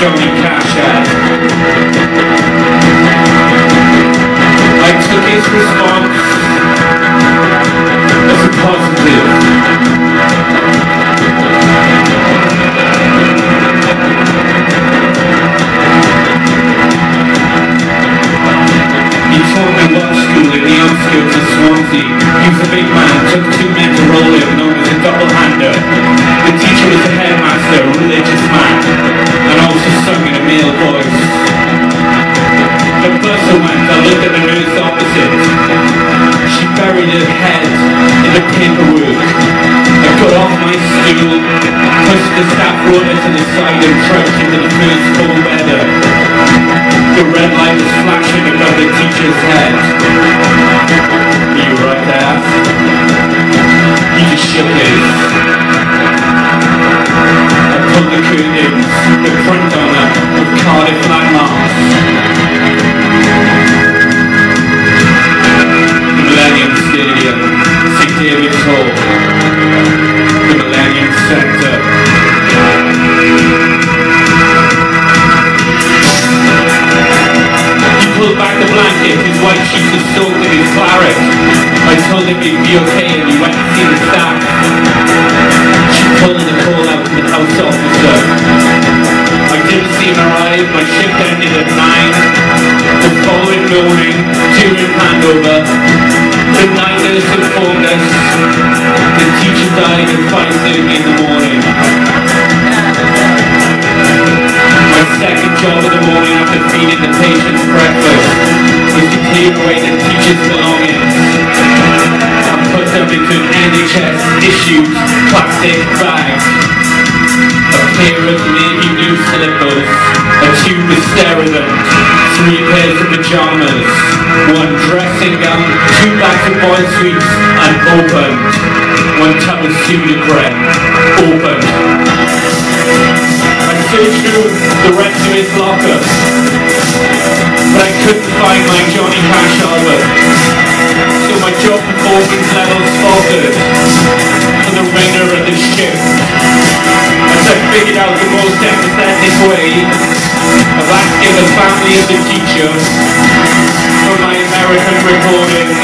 Johnny Cash. I took his response as a positive. He taught me law school in the outskirts of Swansea. He was a big man, took two the staff roller to the side and crouched into the first full weather. The back his white sheets were soaked in his claret. I told him he'd be okay and he went to see the staff. She pulled the call out to the house officer. I didn't see him arrive, my shift ended at 9. The following morning, during handover, the night nurse informed us the teacher died at 5.30 in the to clear away the teacher's belongings and put them into NHS issued plastic bag. A pair of navy blue slippers, a tube of Steradent, three pairs of pajamas, one dressing gown, two bags of boiled sweets unopened, one tub of Sudocrem opened. I searched through the rest of his locker, couldn't my Johnny Cash album. So my job performance levels faltered for the ringer of the ship. As I figured out the most empathetic way of asking the family of the teacher for my American recordings.